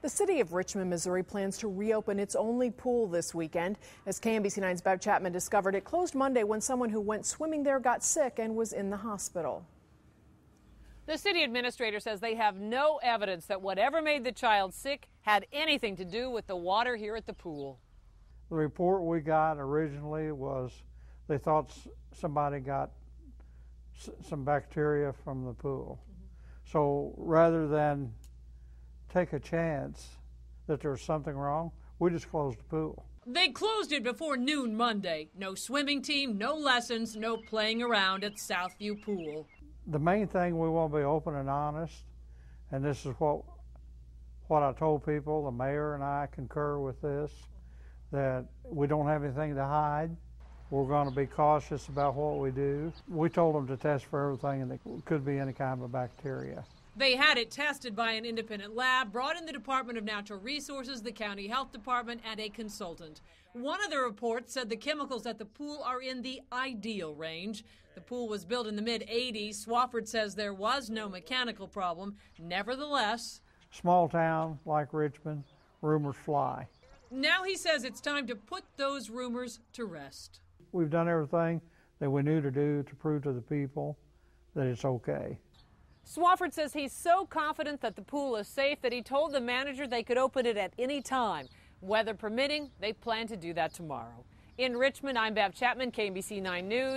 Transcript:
The city of Richmond, Missouri plans to reopen its only pool this weekend. As KMBC 9's Bev Chapman discovered, it closed Monday when someone who went swimming there got sick and was in the hospital. The city administrator says they have no evidence that whatever made the child sick had anything to do with the water here at the pool. The report we got originally was they thought somebody got some bacteria from the pool. Mm-hmm. So rather than take a chance that there's something wrong, we just closed the pool. They closed it before noon Monday. No swimming team, no lessons, no playing around at Southview Pool. The main thing we want to be open and honest, and this is what what I told people. The mayor and I concur with this that we don't have anything to hide. We're going to be cautious about what we do. We told them to test for everything, and it could be any kind of a bacteria. They had it tested by an independent lab, brought in the Department of Natural Resources, the county health department, and a consultant. One of the reports said the chemicals at the pool are in the ideal range. The pool was built in the mid 80s. Swafford says there was no mechanical problem. Nevertheless, small town like Richmond, rumors fly. Now he says it's time to put those rumors to rest. We've done everything that we knew to do to prove to the people that it's okay. Swafford says he's so confident that the pool is safe that he told the manager they could open it at any time. Weather permitting, they plan to do that tomorrow. In Richmond, I'm Bev Chapman, KMBC 9 News.